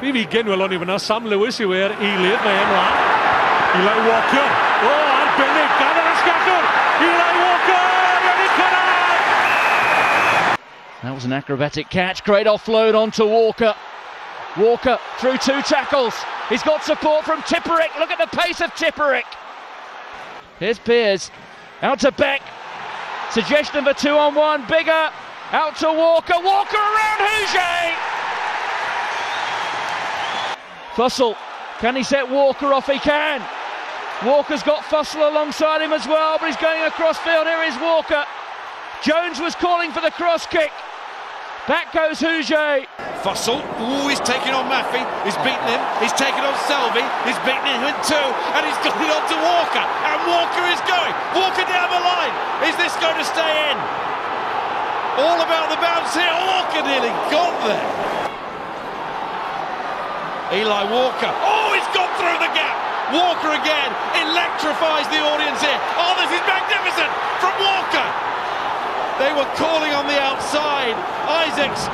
Fi fi genwyl o'n i fyna, Sam Lewis yw e'r eilydd, mae ymlaen. Eli Walker, o, oh, arbennig, gan yr asgallwr. Eli Walker, wedi cyrraedd! That was an acrobatic catch, great offload onto Walker. Walker through two tackles. He's got support from Tipuric. Look at the pace of Tipuric. Here's Piers. Out to Beck. Suggestion a two on one. Biggar. Out to Walker. Walker around Houget. Fussell. Can he set Walker off? He can. Walker's got Fussell alongside him as well, but he's going across field. Here is Walker. Jones was calling for the cross kick. Back goes Houget. Fussell, ooh, he's taking on Maffey, he's beaten him, he's taken on Selvey, he's beaten him in two, and he's got it on to Walker, and Walker is going, Walker down the line, is this going to stay in? All about the bounce here, Walker nearly got there. Eli Walker, oh, he's gone through the gap, Walker again, electrifies the audience here, oh, this is magnificent from Walker. They were calling on the outside. Isaacs